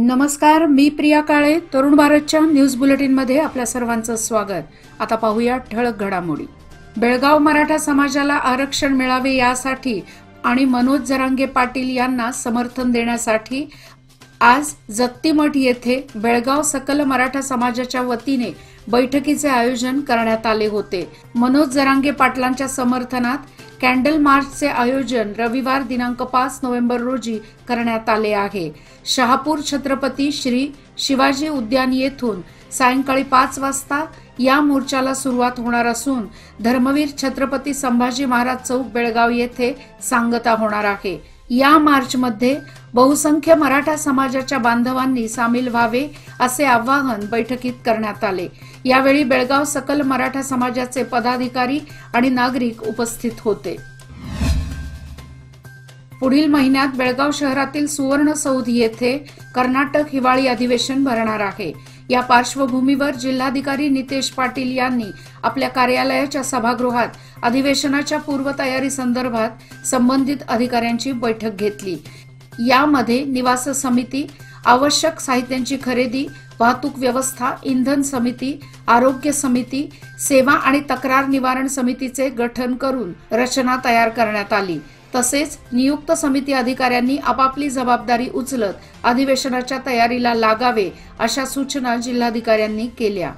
नमस्कार मी प्रिया काळे तरुण भारतच्या न्यूज बुलेटिनमध्ये आपल्या सर्वांचं स्वागत. आता पाहूया ठळक घडामोडी. बेळगाव मराठा समाजाला आरक्षण मिळावे यासाठी आणि मनोज जरांगे पाटील यांना समर्थन देण्यासाठी आज जत्तीमठ येथे बेळगाव सकल मराठा समाजाच्या वतीने बैठकीचे आयोजन करण्यात आले होते. मनोज जरांगे पाटलांच्या समर्थनात कॅन्डल मार्चचे आयोजन रविवार दिनांक पाच नोव्हेंबर रोजी करण्यात आले आहे. शहापूर छत्रपती श्री शिवाजी उद्यान येथून सायंकाळी पाच वाजता या मोर्चाला सुरुवात होणार असून धर्मवीर छत्रपती संभाजी महाराज चौक बेळगाव येथे सांगता होणार आहे. या मार्चमध्ये बहुसंख्य मराठा समाजाच्या बांधवांनी सामील व्हावे असे आवाहन बैठकीत करण्यात आले. यावेळी बेळगाव सकल मराठा समाजाचे पदाधिकारी आणि नागरिक उपस्थित होते. पुढील महिन्यात बेळगाव शहरातील सुवर्ण सौध येथे कर्नाटक हिवाळी अधिवेशन भरणार आहे. या पार्श्वभूमीवर जिल्हाधिकारी नितेश पाटील यांनी आपल्या कार्यालयाच्या सभागृहात अधिवेशनाच्या पूर्वतयारी संदर्भात संबंधित अधिकाऱ्यांची बैठक घेतली. यामध्ये निवास समिती आवश्यक साहित्यांची खरेदी वाहतूक व्यवस्था इंधन समिती आरोग्य समिती सेवा आणि तक्रार निवारण समितीचे गठन करून रचना तयार करण्यात आली. तसेच नियुक्त समिती अधिकाऱ्यांनी आपापली जबाबदारी उचलत अधिवेशनाच्या तयारीला लागावे अशा सूचना जिल्हाधिकाऱ्यांनी केल्या.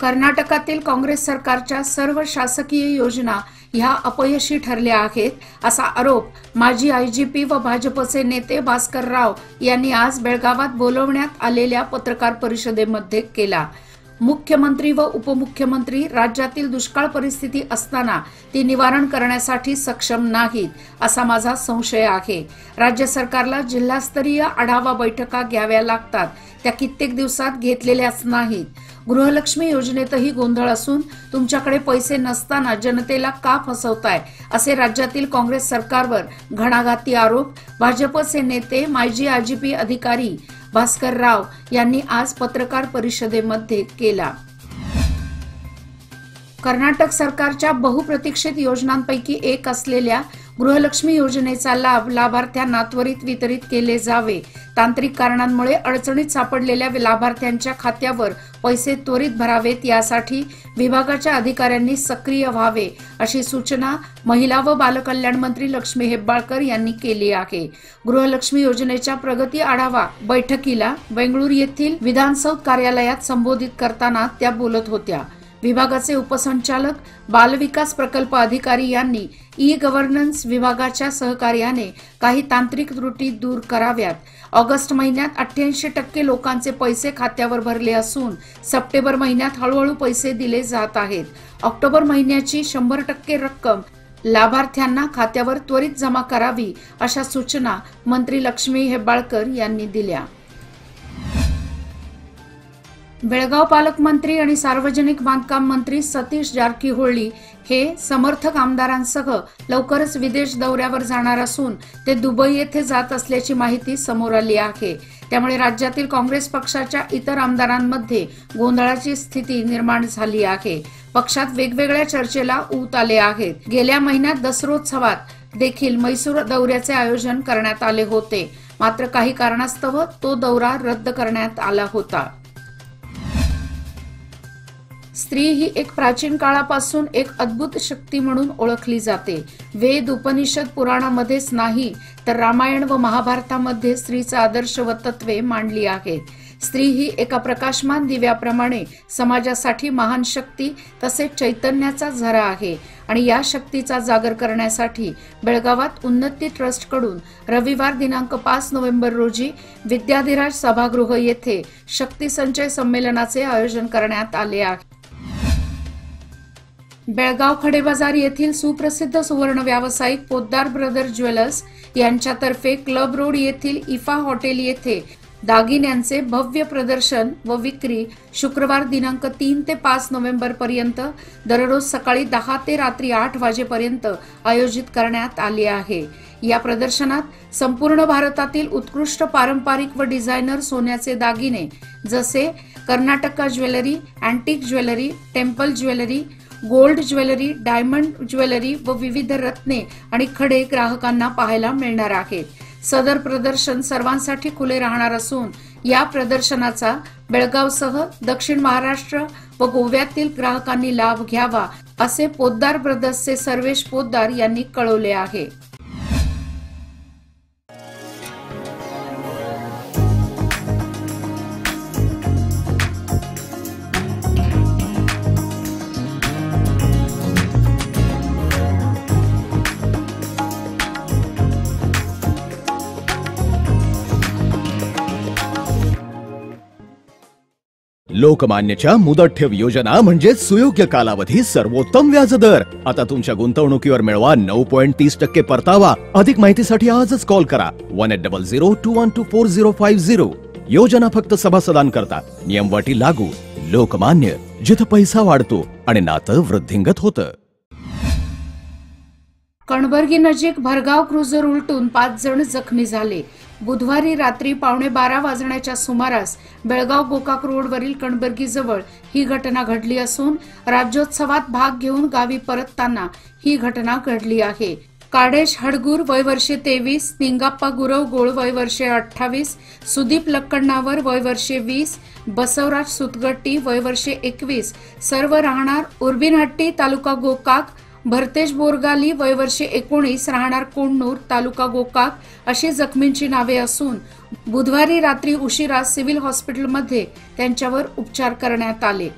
कर्नाटकातील काँग्रेस सरकारच्या सर्व शासकीय योजना ह्या अपयशी ठरल्या आहेत असा आरोप माजी आयजीपी व भाजपचे नेते भास्कर राव यांनी आज बेळगावात बोलवण्यात आलेल्या पत्रकार परिषदेमध्ये केला. मुख्यमंत्री व उपमुख्यमंत्री राज्यातील दुष्काळ परिस्थिती असताना ती निवारण करण्यासाठी सक्षम नाहीत असा माझा संशय आहे. राज्य सरकारला जिल्हास्तरीय आढावा बैठका घ्याव्या लागतात. त्या कित्येक दिवसात घेतलेल्याच नाहीत. गृहलक्ष्मी योजनेतही गोंधळ असून तुमच्याकडे पैसे नसताना जनतेला का फसवताय असे राज्यातील काँग्रेस सरकारवर घणाघाती आरोप. भाजपचे नेते माजी आजीपी अधिकारी भास्कर राव यांनी आज पत्रकार परिषदेमध्ये केला. कर्नाटक सरकारच्या बहुप्रतीक्षित योजनांपैकी एक असलेल्या गृहलक्ष्मी योजनेचा लाभ लाभार्थ्यांना त्वरित वितरित केले जावे. तांत्रिक कारणांमुळे अडचणीत सापडलेल्या लाभार्थ्यांच्या खात्यावर पैसे त्वरित भरावेत यासाठी विभागाच्या अधिकाऱ्यांनी सक्रिय व्हावे अशी सूचना महिला व बालकल्याण मंत्री लक्ष्मी हेब्बाळकर यांनी केली आहे. गृहलक्ष्मी योजनेच्या प्रगती आढावा बैठकीला बेंगळूर येथील विधानसौध कार्यालयात संबोधित करताना त्या बोलत होत्या. विभागाचे उपसंचालक बालविकास प्रकल्प अधिकारी यांनी ई गव्हर्नन्स विभागाच्या सहकार्याने काही तांत्रिक त्रुटी दूर कराव्यात. ऑगस्ट महिन्यात अठ्ठ्याऐंशी टक्के लोकांचे पैसे खात्यावर भरले असून सप्टेंबर महिन्यात हळूहळू पैसे दिले जात आहेत. ऑक्टोबर महिन्याची शंभर टक्के रक्कम लाभार्थ्यांना खात्यावर त्वरित जमा करावी अशा सूचना मंत्री लक्ष्मी हेब्बाळकर यांनी दिल्या. बेळगाव पालकमंत्री आणि सार्वजनिक बांधकाम मंत्री सतीश जारकीहोळी हे समर्थक आमदारांसह लवकरच विदेश दौऱ्यावर जाणार असून ते दुबई येथे जात असल्याची माहिती समोर आली आहे. त्यामुळे राज्यातील काँग्रेस पक्षाच्या इतर आमदारांमध्ये गोंधळाची स्थिती निर्माण झाली आहे. पक्षात वेगवेगळ्या चर्चेला ऊत आले आहेत. गेल्या महिन्यात दसरोत्सवात देखील मैसूर दौऱ्याचे आयोजन करण्यात आले होते. मात्र काही कारणास्तव तो दौरा रद्द करण्यात आला होता. स्त्री ही एक प्राचीन काळापासून एक अद्भुत शक्ती म्हणून ओळखली जाते. वेद उपनिषद पुराणामध्येच नाही तर रामायण व महाभारतामध्ये स्त्रीचा आदर्श व तत्वे मांडली आहेत. स्त्री ही एका प्रकाशमान दिव्याप्रमाणे समाजासाठी महान शक्ती तसेच चैतन्याचा झरा आहे आणि या शक्तीचा जागर करण्यासाठी बेळगावात उन्नती ट्रस्टकडून रविवार दिनांक पाच नोव्हेंबर रोजी विद्याधिराज सभागृह येथे शक्ती संचय संमेलनाचे आयोजन करण्यात आले आहे. बेळगाव खडेबाजार येथील सुप्रसिद्ध सुवर्ण व्यावसायिक पोद्दार ब्रदर ज्वेलर्स यांच्यातर्फे क्लब रोड येथील इफा हॉटेल येथे दागिन्यांचे भव्य प्रदर्शन व विक्री शुक्रवार दिनांक तीन ते पाच नोव्हेंबर पर्यंत दररोज सकाळी दहा ते रात्री आठ वाजेपर्यंत आयोजित करण्यात आले आहे. या प्रदर्शनात संपूर्ण भारतातील उत्कृष्ट पारंपरिक व डिझायनर सोन्याचे दागिने जसे Karnataka jewellery antique jewellery temple jewellery gold jewellery diamond jewellery व विविध रत्ने आणि खडे ग्राहकांना पाहायला मिळणार आहेत. सदर प्रदर्शन सर्वांसाठी खुले राहणार असून या प्रदर्शनाचा बेळगावसह दक्षिण महाराष्ट्र व गोव्यातील ग्राहकांनी लाभ घ्यावा असे पोद्दार ब्रदर्सचे सर्वेश पोद्दार यांनी कळवले आहे. लोकमान्यच्या मुदत ठेव योजना म्हणजे सुयोग्य कालावधी सर्वोत्तम व्याजदर. आता तुमच्या गुंतवणुकीवर मिळवा नऊ पॉईंट तीस टक्के परतावा. अधिक माहितीसाठी आजच कॉल करा. One eight double zero two one two four zero five zero. योजना फक्त सभासदांकरता नियमवाटी लागू. लोकमान्य. जिथं पैसा वाढतो आणि नातं वृद्धिंगत होतं. कणबर्गी नजीक भरगाव क्रुझर उलटून पाच जण जखमी झाले. बुधवारी रात्री पावणे बारा वाजण्याच्या सुमारास बेळगाव गोकाक रोडवरील कणबर्गीजवळ ही घटना घडली असून राज्योत्सवात भाग घेऊन गावी परतताना ही घटना घडली आहे. काडेश हडगूर वय वर्षे तेवीस निंगाप्पा गुरव गोळ वय वर्षे अठ्ठावीस सुदीप लक्कण्णावर वय वर्षे वीस बसवराज सुतगट्टी वय वर्षे एकवीस सर्व राहणार उर्बिनहट्टी तालुका गोकाक भरतेश बोरगाली वय वर्षे एकोणीस राहणार कोंडणूर तालुका गोकाक अशी जखमींची नावे असून बुधवारी रात्री उशिरा सिव्हिल हॉस्पिटलमध्ये त्यांच्यावर उपचार करण्यात आले.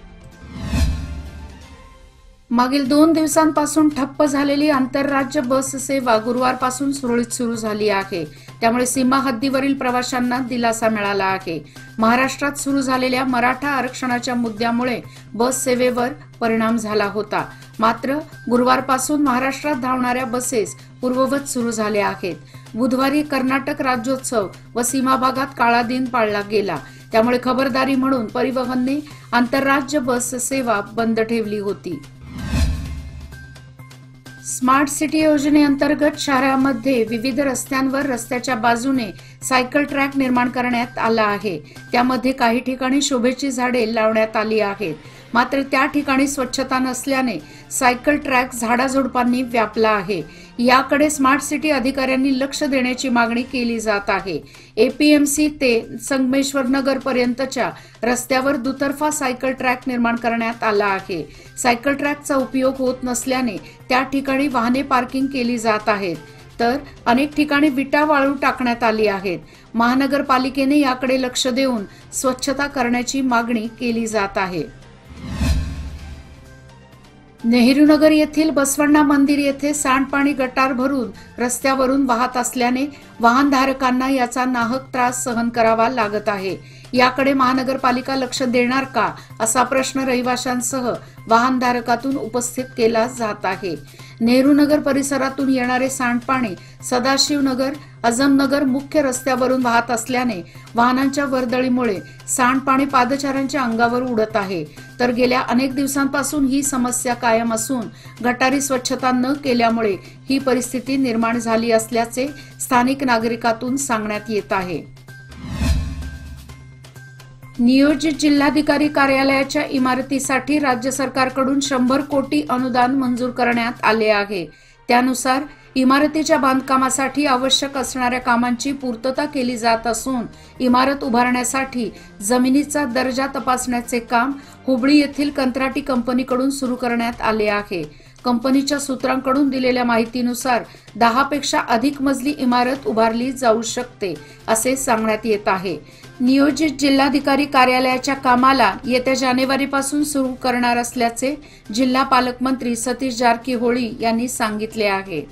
मागील दोन दिवसांपासून ठप्प झालेली आंतरराज्य बस सेवा गुरुवारपासून सुरळीत सुरू झाली आहे. त्यामुळे सीमा हद्दीवरील प्रवाशांना दिलासा मिळाला आहे. महाराष्ट्रात सुरू झालेल्या मराठा आरक्षणाच्या मुद्द्यामुळे बस सेवेवर परिणाम झाला होता. मात्र गुरुवारपासून महाराष्ट्रात धावणाऱ्या बसेस पूर्ववत सुरू झाल्या आहेत. बुधवारी कर्नाटक राज्योत्सव व सीमा भागात काळा दिन पाळला गेला. त्यामुळे खबरदारी म्हणून परिवहनने आंतरराज्य बस सेवा बंद ठेवली होती. स्मार्ट सिटी योजनेअंतर्गत शहरामध्ये विविध रस्त्यांवर रस्त्याच्या बाजूने सायकल ट्रॅक निर्माण करण्यात आला आहे. त्यामध्ये काही ठिकाणी शोभेची झाडे लावण्यात आली आहेत. मात्र त्या ठिकाणी स्वच्छता नसल्याने सायकल ट्रॅक झाडाझुडपांनी व्यापला आहे. याकडे स्मार्ट सिटी अधिकाऱ्यांनी लक्ष देण्याची मागणी केली जात आहे. एपीएमसी ते संगमेश्वर नगर पर्यंतच्या रस्त्यावर दुतर्फा सायकल ट्रॅक निर्माण करण्यात आला आहे. सायकल ट्रॅकचा उपयोग होत नसल्याने त्या ठिकाणी वाहने पार्किंग केली जात आहेत. तर अनेक ठिकाणी विटा वाळू टाकण्यात आली आहेत. महानगरपालिकेने याकडे लक्ष देऊन स्वच्छता करण्याची मागणी केली जात आहे. नेहरूनगर येथील बसवण्णा मंदिर येथे सांडपाणी गटार भरून रस्त्यावरून वाहत असल्याने वाहनधारकांना याचा नाहक त्रास सहन करावा लागत आहे. याकडे महानगरपालिका लक्ष देणार का? असा प्रश्न रहिवाशांसह वाहनधारकातून उपस्थित केला जात आहे. नेहरूनगर परिसरातून येणारे सांडपाणी सदाशिवनगर अजमनगर मुख्य रस्त्यावरून वाहत असल्याने वाहनांच्या वर्दळीमुळे सांडपाणी पादचाऱ्यांच्या अंगावर उडत आहे. तर गेल्या अनेक दिवसांपासून ही समस्या कायम असून गटारी स्वच्छता न केल्यामुळे ही परिस्थिती निर्माण झाली असल्याचे स्थानिक नागरिकातून सांगण्यात येत आहे. नियोजित जिल्हाधिकारी कार्यालयाच्या इमारतीसाठी राज्य सरकारकडून शंभर कोटी अनुदान मंजूर करण्यात आले आहे. त्यानुसार इमारतीच्या बांधकामासाठी आवश्यक असणाऱ्या कामांची पूर्तता केली जात असून इमारत उभारण्यासाठी जमिनीचा दर्जा तपासण्याचे काम हुबळी येथील कंत्राटी कंपनीकडून सुरू करण्यात आले आहे. कंपनीच्या सूत्रांकडून दिलेल्या माहितीनुसार दहापेक्षा अधिक मजली इमारत उभारली जाऊ शकते असे सांगण्यात येत आहे. नियोजित जिल्हाधिकारी कार्यालयाच्या कामाला येत्या जानेवारीपासून सुरू करणार असल्याचे जिल्हा पालकमंत्री सतीश जारकीहोळी यांनी सांगितले आहे.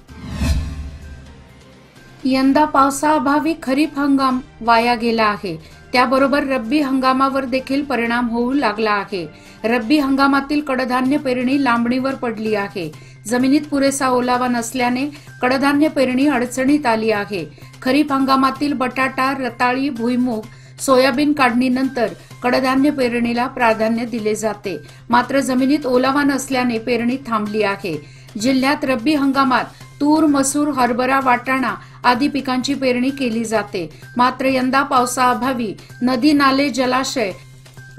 यंदा पावसाअभावी खरीप हंगाम वाया गेला आहे. त्याबरोबर रब्बी हंगामावर देखील परिणाम होऊ लागला आहे. रब्बी हंगामातील कडधान्य पेरणी लांबणीवर पडली आहे. जमिनीत पुरेसा ओलावा नसल्याने कडधान्य पेरणी अडचणीत आली आहे. खरीप हंगामातील बटाटा रताळी भुईमूग सोयाबीन काढणीनंतर कडधान्य पेरणीला प्राधान्य दिले जाते. मात्र जमिनीत ओलावा नसल्याने पेरणी थांबली आहे. जिल्ह्यात रब्बी हंगामात तूर मसूर हरभरा वाटाणा आदी पिकांची पेरणी केली जाते. मात्र यंदा पावसाअभावी नदी नाले जलाशय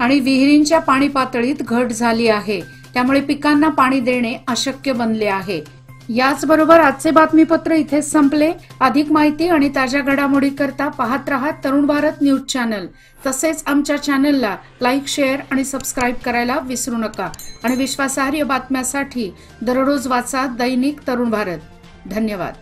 आणि विहिरींच्या पाणी पातळीत घट झाली आहे. त्यामुळे पिकांना पाणी देणे अशक्य बनले आहे. याचबरोबर आजचे बातमीपत्र इथेच संपले. अधिक माहिती आणि ताज्या घडामोडी करता पाहत रहा तरुण भारत न्यूज चॅनल. तसेच आमच्या चॅनलला लाईक शेअर आणि सबस्क्राईब करायला विसरू नका. आणि विश्वासार्ह बातम्यासाठी दररोज वाचा दैनिक तरुण भारत. धन्यवाद.